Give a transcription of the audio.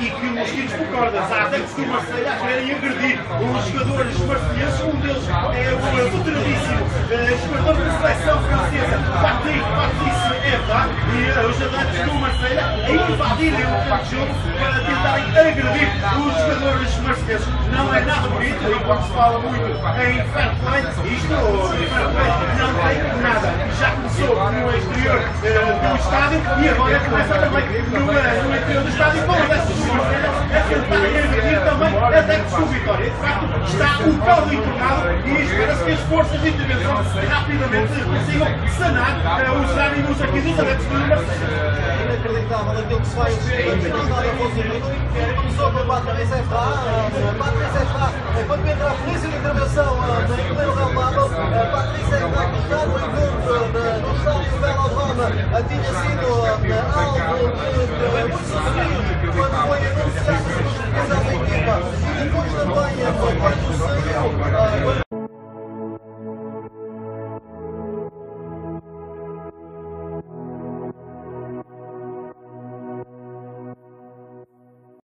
E que os mosquitos por cordas, adeptos do Marseille a querem agredir os jogadores marseilhenses. Um deles é o veteradíssimo eh, jogador da seleção francesa, Patrick Patrice Evra, e eh, os adeptos do Marseille a invadirem o campo de jogo para tentarem agredir os jogadores marseilhenses. Não é nada bonito, enquanto se fala muito em fair play, isto, fair play, não tem nada. Já começou no exterior do estádio e agora começa também eh, no interior do estádio com a tentarem agredir também adeptos do Vitória. De facto, está o caldo entornado e espera-se que as forças de intervenção rapidamente consigam sanar eh, os ânimos aqui dos adeptos do Marseille. inacreditável aquilo que se vai na história Bolsonaro. Começou com a Patrícia Efra, a Patrícia Efra, tinha sido alvo de muito sofrido quando foi anunciado a sua defesa equipa e depois também quando saiu